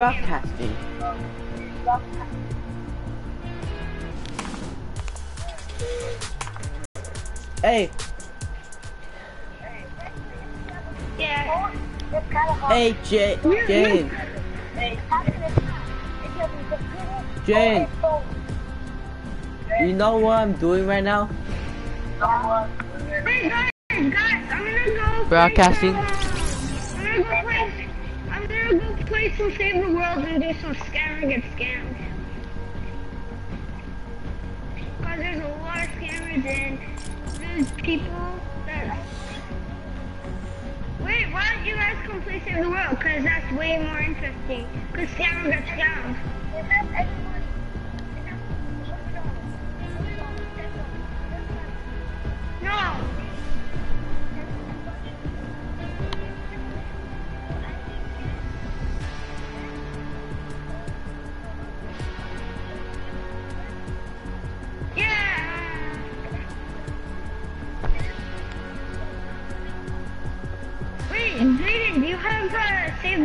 Broadcasting. Hey, Yeah. It's kind of hard. hey, J Jane, Jane. you know what I'm doing right now? Hey guys, guys, I'm gonna go. play Broadcasting. Play Save the World and do some scam and get scammed. Cause there's a lot of scammers and there's people that. Wait, why don't you guys come play Save the World? Cause that's way more interesting. Cause scammer gets scammed.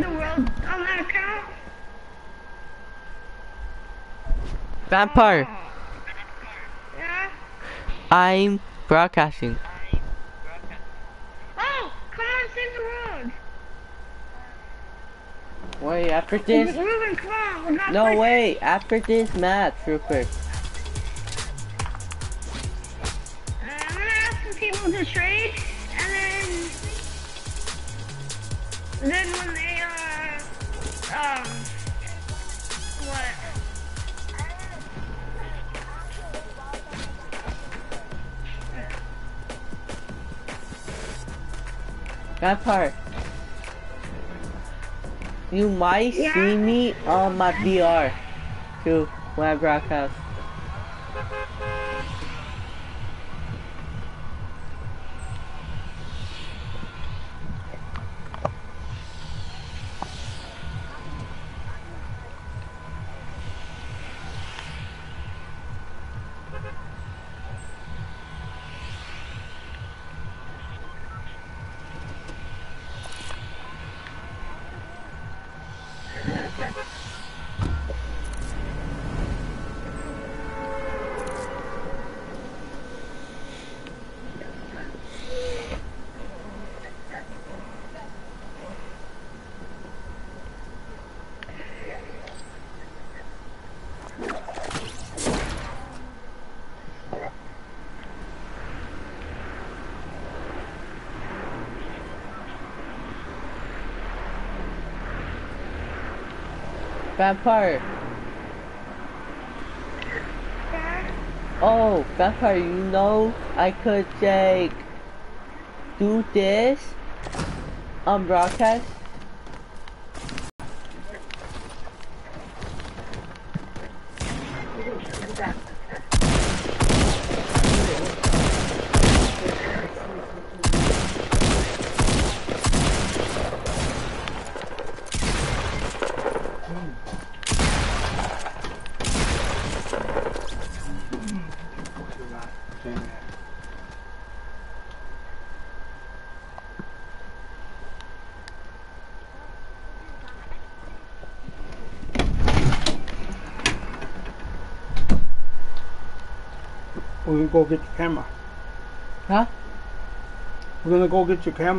Uh, the World on that account? Vampire, Yeah. I'm broadcasting. Oh, come on, Save the World. Wait, after this? moving, come on. We got No, wait, after this match, real quick. Uh, I'm gonna ask some people to trade, and then, then when they um, what? Vampire. You might Yeah? see me on my VR too when I broadcast. Vampire. Yeah. Oh, Vampire, you know I could like do this on broadcast. We're gonna go get your camera. Huh? We're gonna go get your camera.